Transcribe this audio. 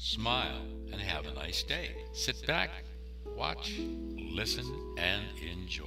smile, and have a nice day. Sit back, watch, listen, and enjoy.